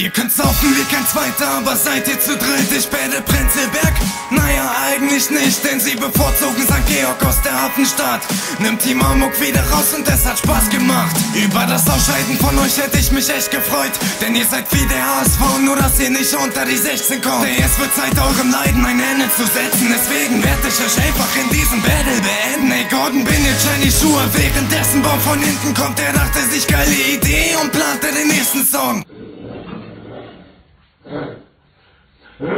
Ihr könnt saufen wie kein Zweiter, aber seid ihr zu dritt? Ich werde Prenzlberg? Naja, eigentlich nicht, denn sie bevorzugen St. Georg aus der Hafenstadt. Nimmt die Marmuk wieder raus und es hat Spaß gemacht. Über das Ausscheiden von euch hätte ich mich echt gefreut, denn ihr seid wie der HSV, nur dass ihr nicht unter die 16 kommt. Denn es wird Zeit, eurem Leiden ein Ende zu setzen, deswegen werde ich euch einfach in diesem Battle beenden. Ey, Gordon bin jetzt Jenny Schuhe, währenddessen Baum von hinten kommt, der dachte sich geile Idee und plante den nächsten Song. Und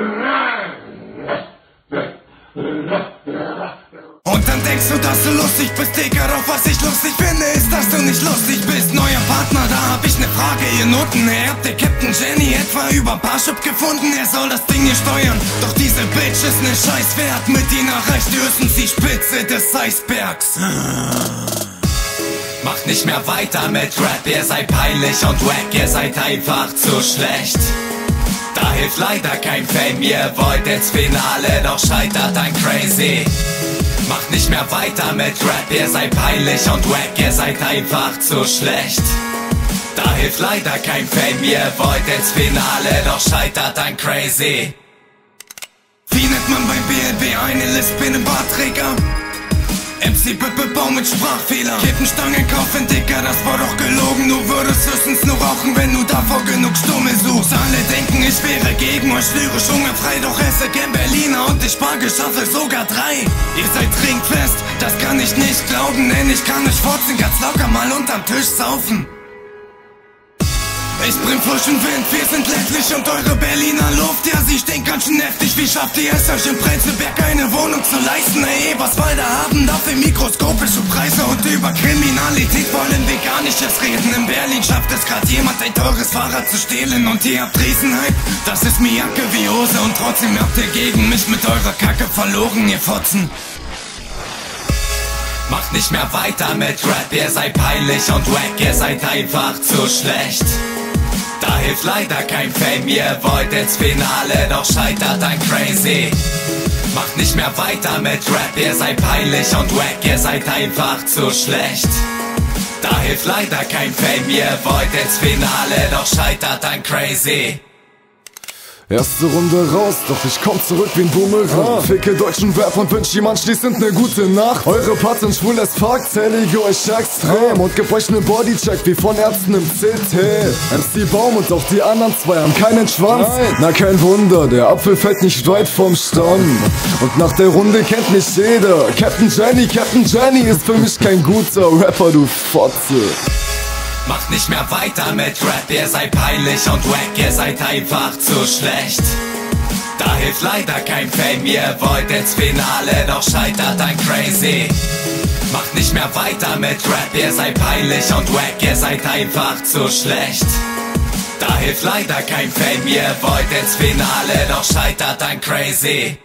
dann denkst du, dass du lustig bist, Digga, doch was ich lustig finde, ist, dass du nicht lustig bist. Neuer Partner, da hab ich ne Frage, ihr Noten. Ihr habt der Captain Jenny etwa über Parship gefunden, er soll das Ding hier steuern. Doch diese Bitch ist ne Scheißwert, mit ihnen erreicht höchstens die Spitze des Eisbergs. Macht nicht mehr weiter mit Rap, ihr seid peinlich und wack, ihr seid einfach zu schlecht. Da hilft leider kein Fame, ihr wollt ins Finale, doch scheitert ein Crazy. Macht nicht mehr weiter mit Rap, ihr seid peinlich und wack, ihr seid einfach zu schlecht. Da hilft leider kein Fame, ihr wollt ins Finale, doch scheitert ein Crazy. Wie nennt man beim BLB eine Lisp in einem Bartträger? MC Baum mit Sprachfehler. Kippenstangen kaufen, Dicker, das war doch gelogen. Du würdest höchstens nur rauchen, wenn du davor genug Stumme suchst ich wäre gegen euch lyrisch frei Doch esse gern Berliner und ich Spargel schaffe sogar drei. Ihr seid trinkfest, das kann ich nicht glauben Denn ich kann euch forzen, ganz locker mal unterm Tisch saufen ich bring frischen Wind, wir sind ländlich und eure Berliner Luft, ja, sie stinkt ganz schön heftig. Wie schafft ihr es euch im Prenzlberg eine Wohnung zu leisten? Ey, was Eberswalder haben dafür mikroskopische Preise und über Kriminalität wollen wir gar nicht erst reden. In Berlin schafft es grad jemand, ein teures Fahrrad zu stehlen und ihr habt Riesenhype. Das ist mir Jacke wie Hose und trotzdem habt ihr gegen mich mit eurer Kacke verloren, ihr Fotzen. Macht nicht mehr weiter mit Rap, ihr seid peinlich und wack, ihr seid einfach zu schlecht. Da hilft leider kein Fame, ihr wollt ins Finale, doch scheitert ein Crazy. Macht nicht mehr weiter mit Rap, ihr seid peinlich und wack, ihr seid einfach zu schlecht. Da hilft leider kein Fame, ihr wollt ins Finale, doch scheitert ein Crazy. Erste Runde raus, doch ich komm zurück wie ein Bumerang. Ah. Ficke deutschen Rap und wünsch ihm anschließend ne gute Nacht. Eure Parts sind schwul as fuck, zähle ich euch extrem. Und geb euch ne Bodycheck wie von Ärzten im CT. MC Baum und auch die anderen zwei haben keinen Schwanz. Nein. Na kein Wunder, der Apfel fällt nicht weit vom Stamm. Und nach der Runde kennt mich jeder. Captain Jenny, Captain Jenny ist für mich kein guter Rapper, du Fotze. Macht nicht mehr weiter mit Rap, ihr seid peinlich und wack, ihr seid einfach zu schlecht. Da hilft leider kein Fame, ihr wollt ins Finale, doch scheitert ein Crazy. Macht nicht mehr weiter mit Rap, ihr seid peinlich und wack, ihr seid einfach zu schlecht. Da hilft leider kein Fame, ihr wollt ins Finale, doch scheitert ein Crazy.